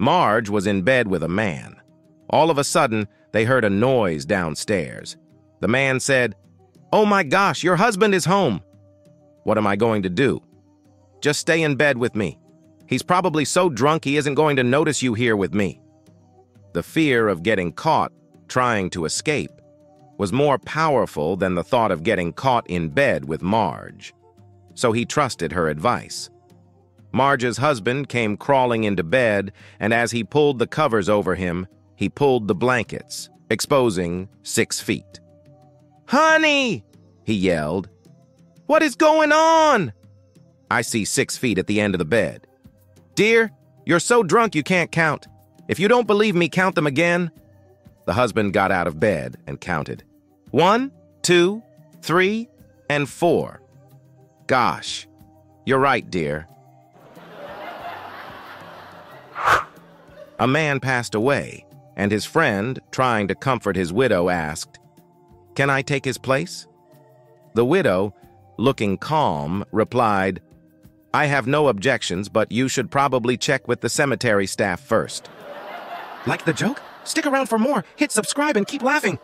Marge was in bed with a man. All of a sudden, they heard a noise downstairs. The man said, Oh my gosh, your husband is home. What am I going to do? Just stay in bed with me. He's probably so drunk he isn't going to notice you here with me. The fear of getting caught trying to escape was more powerful than the thought of getting caught in bed with Marge. So he trusted her advice. Marge's husband came crawling into bed, and as he pulled the covers over him, he pulled the blankets, exposing six feet. Honey! he yelled. What is going on? I see six feet at the end of the bed. Dear, you're so drunk you can't count. If you don't believe me, count them again. The husband got out of bed and counted. One, two, three, and four. Gosh, you're right, dear. A man passed away, and his friend, trying to comfort his widow, asked, Can I take his place? The widow, looking calm, replied, I have no objections, but you should probably check with the cemetery staff first. Like the joke? Stick around for more, hit subscribe, and keep laughing.